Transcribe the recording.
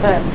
but